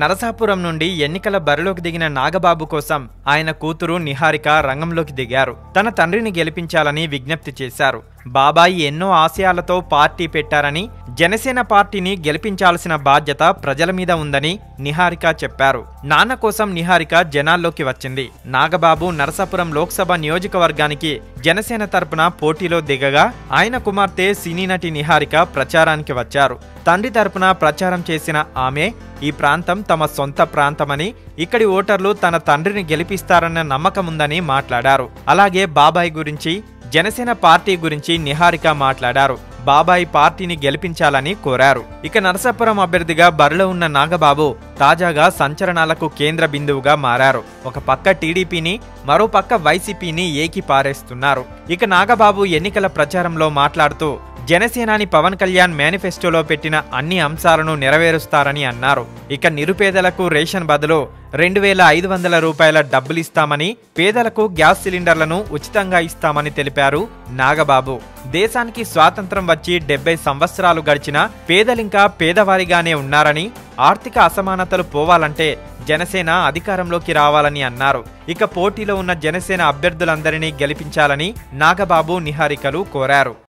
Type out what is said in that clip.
నరసాపురం నుండి ఎన్నికల బరిలోకి దిగిన నాగబాబు కోసం ఆయన కూతురు నిహారిక రంగంలోకి దిగారు. తన తండ్రిని గెలిపించాలని విజ్ఞప్తి చేశారు. బాబాయి ఎన్నో ఆశయాలతో పార్టీ పెట్టారని జనసేన పార్టీని గెలిపించాల్సిన బాధ్యత ప్రజల మీద ఉందని నిహారిక చెప్పారు. నాన్న కోసం నిహారిక జనాల్లోకి వచ్చింది. నాగబాబు నరసాపురం లోక్సభ నియోజకవర్గానికి జనసేన తరపున పోటీలో దిగగా ఆయన కుమార్తె సినీ నటి నిహారిక ప్రచారానికి వచ్చారు. తండ్రి తరపున ప్రచారం చేసిన ఆమె ఈ ప్రాంతం తమ సొంత ప్రాంతమని ఇక్కడి ఓటర్లు తన తండ్రిని గెలిపిస్తారన్న నమ్మకం ఉందని మాట్లాడారు. అలాగే బాబాయ్ గురించి జనసేన పార్టీ గురించి నిహారిక మాట్లాడారు. బాబాయ్ పార్టీని గెలిపించాలని కోరారు. ఇక నరసాపురం అభ్యర్థిగా బరిలో ఉన్న నాగబాబు తాజాగా సంచలనాలకు కేంద్ర బిందువుగా మారారు. ఒక పక్క టీడీపీని మరోపక్క వైసీపీని ఏకి పారేస్తున్నారు. ఇక నాగబాబు ఎన్నికల ప్రచారంలో మాట్లాడుతూ జనసేనాని పవన్ కళ్యాణ్ మేనిఫెస్టోలో పెట్టిన అన్ని అంశాలను నెరవేరుస్తారని అన్నారు. ఇక నిరుపేదలకు రేషన్ బదులు రెండు వేల ఐదు వందల రూపాయల డబ్బులిస్తామని పేదలకు గ్యాస్ సిలిండర్లను ఉచితంగా ఇస్తామని తెలిపారు నాగబాబు. దేశానికి స్వాతంత్రం వచ్చి డెబ్బై సంవత్సరాలు గడిచినా పేదలింకా పేదవారిగానే ఉన్నారని ఆర్థిక అసమానతలు పోవాలంటే జనసేన అధికారంలోకి రావాలని అన్నారు. ఇక పోటీలో ఉన్న జనసేన అభ్యర్థులందరినీ గెలిపించాలని నాగబాబు నిహారికలు కోరారు.